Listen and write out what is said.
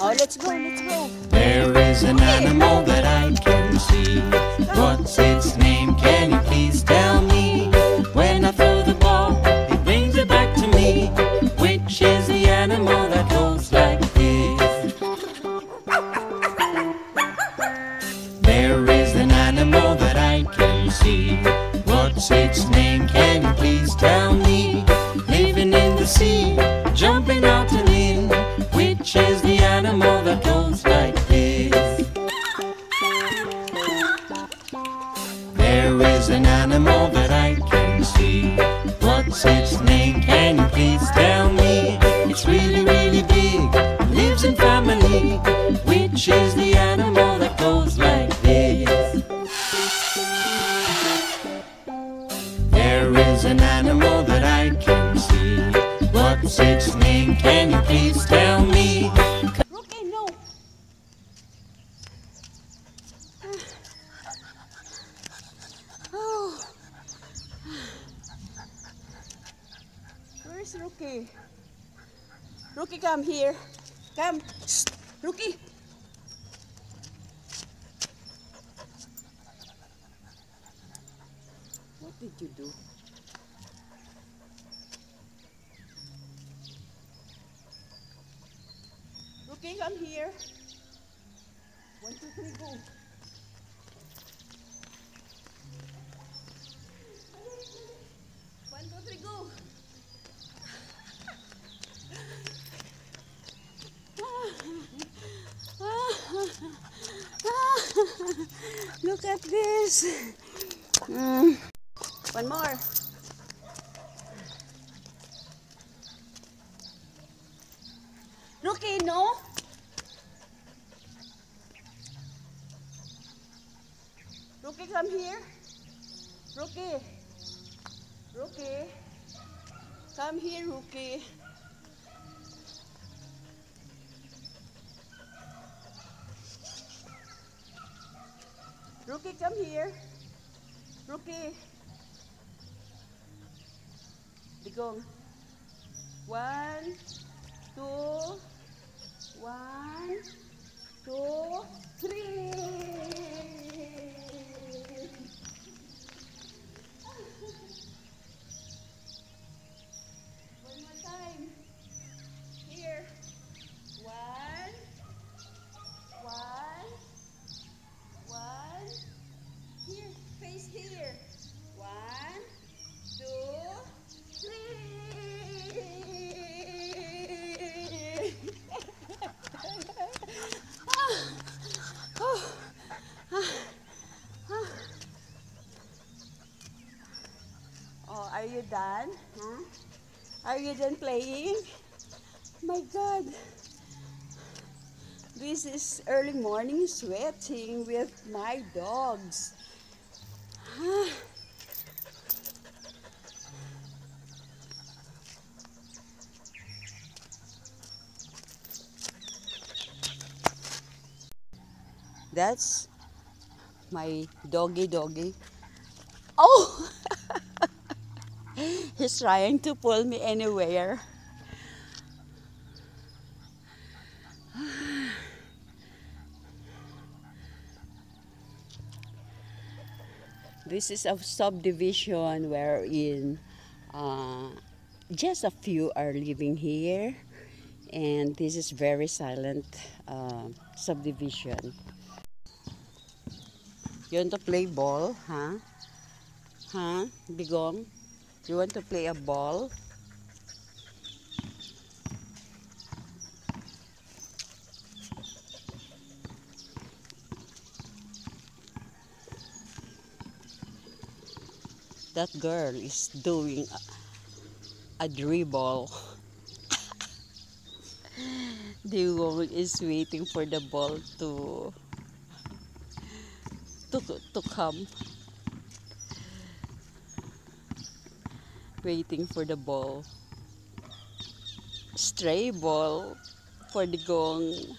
Oh, let's go, let's go. There is an animal that I can see. What's its name? Can you please tell me? When I throw the ball, it brings it back to me. Which is the animal that goes like this? There is an animal that I can see. What's its name? Can you please tell me? There is an animal that I can see. What's its name? Can you please tell me? It's really, really big, lives in family. Which is the animal that goes like this? There is an animal that I can see. What's its name? Can you please tell me? Rookie? Rookie, come here. Come. Shh. Rookie. What did you do? Rookie, come here. One, two, three, go. Look at this. Mm. One more. Ruki, no? Ruki, come here. Ruki. Ruki. Come here, Ruki. Rookie, come here. Rookie. Digong. One, two, one, two, are you done? Huh? Are you done playing? My God. This is early morning sweating with my dogs. That's my doggy doggy. Oh! He's trying to pull me anywhere. This is a subdivision wherein uh, just a few are living here, and this is very silent uh, subdivision. You want to play ball, huh? Huh, DeeGong? You want to play a ball? That girl is doing a, a dribble. the woman is waiting for the ball to to, to come. Waiting for the ball. Stray ball for the gong.